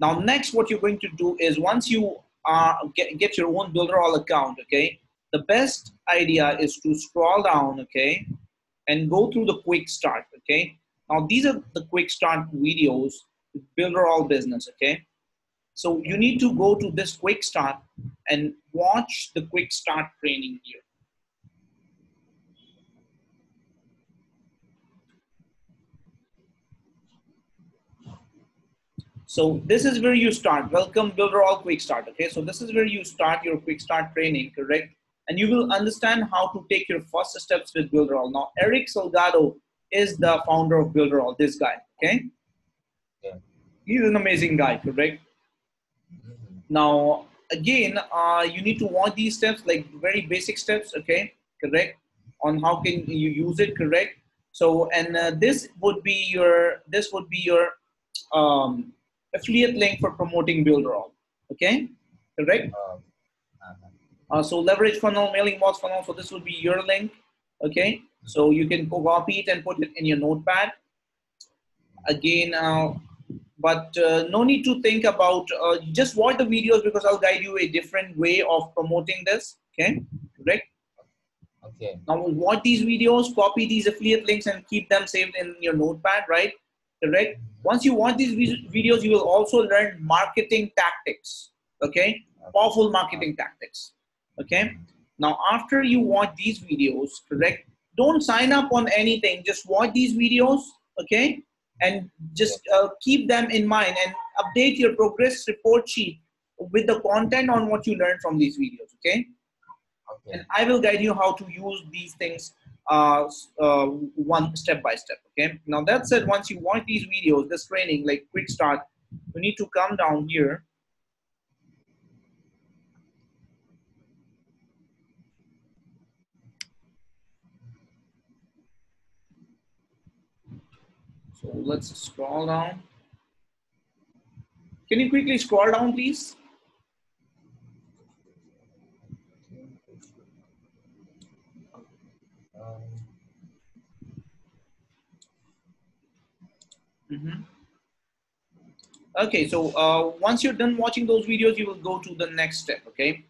Now, next, what you're going to do is once you uh, get, get your own Builderall account, okay, the best idea is to scroll down, okay, and go through the quick start, okay. Now, these are the quick start videos, Builderall business, okay. So you need to go to this quick start and watch the quick start training here. So this is where you start. Welcome Builderall Quick Start. Okay, so this is where you start your Quick Start training, correct? And you will understand how to take your first steps with Builderall. Now, Eric Salgado is the founder of Builderall. This guy. Okay. Yeah. He's an amazing guy, correct? Mm-hmm. Now, again, uh, you need to watch these steps, like very basic steps. Okay, correct? On how can you use it, correct? So, and uh, this would be your this would be your um, affiliate link for promoting Builderall. Okay, correct? Uh, uh-huh. Uh, so leverage funnel, MailingBoss funnel. So this will be your link. Okay, so you can copy it and put it in your notepad. Again, uh, but uh, no need to think about uh, just watch the videos because I'll guide you a different way of promoting this. Okay, correct? Okay. Now watch these videos, copy these affiliate links, and keep them saved in your notepad. Right? Correct. Once you watch these videos, you will also learn marketing tactics. Okay, powerful marketing tactics. Okay. Now, after you watch these videos, correct? Don't sign up on anything. Just watch these videos. Okay, and just uh, keep them in mind and update your progress report sheet with the content on what you learned from these videos. Okay. Okay. And I will guide you how to use these things uh, uh, one step by step. Okay. Now that said, once you want these videos, this training, like quick start, you need to come down here. So let's scroll down. Can you quickly scroll down, please? Mm-hmm. Okay, so uh, once you're done watching those videos, you will go to the next step, okay?